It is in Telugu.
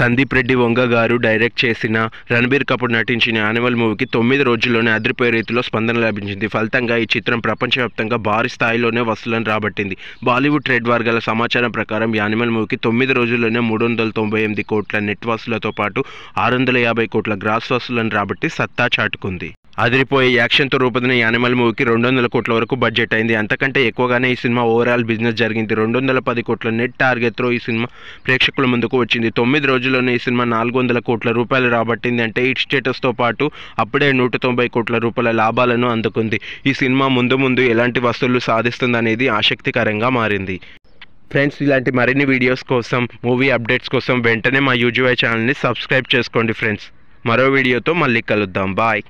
సందీప్ రెడ్డి వంగ గారు డైరెక్ట్ చేసిన రణబీర్ కపూర్ నటించిన యానిమల్ మూవీకి తొమ్మిది రోజుల్లోనే అదిరిపోయే రీతిలో స్పందన లభించింది. ఫలితంగా ఈ చిత్రం ప్రపంచవ్యాప్తంగా భారీ స్థాయిలోనే వసూలను రాబట్టింది. బాలీవుడ్ ట్రేడ్ వర్గాల సమాచారం ప్రకారం యానిమల్ మూవీకి తొమ్మిది రోజుల్లోనే మూడు వందల తొంభై ఎనిమిది కోట్ల నెట్ వసూలతో పాటు ఆరు వందల యాభై కోట్ల గ్రాస్ వసూలను రాబట్టి సత్తా చాటుకుంది. అదిరిపోయే యాక్షన్తో రూపొందిన యానిమల్ మూవీకి రెండు వందల కోట్ల వరకు బడ్జెట్ అయింది. అంతకంటే ఎక్కువగానే ఈ సినిమా ఓవరాల్ బిజినెస్ జరిగింది. రెండు వందల పది కోట్ల నెట్ టార్గెట్తో ఈ సినిమా ప్రేక్షకుల ముందుకు వచ్చింది. తొమ్మిది రోజుల్లోనే ఈ సినిమా నాలుగు వందల కోట్ల రూపాయలు రాబట్టింది అంటే ఇట్ స్టేటస్తో పాటు అప్పుడే నూట తొంభై కోట్ల రూపాయల లాభాలను అందుకుంది. ఈ సినిమా ముందు ముందు ఎలాంటి వసూళ్ళు సాధిస్తుందనేది ఆసక్తికరంగా మారింది. ఫ్రెండ్స్ ఇలాంటి మరిన్ని వీడియోస్ కోసం మూవీ అప్డేట్స్ కోసం వెంటనే మా యూజీవై ఛానల్ని సబ్స్క్రైబ్ చేసుకోండి ఫ్రెండ్స్. మరో వీడియోతో మళ్ళీ కలుద్దాం. బాయ్.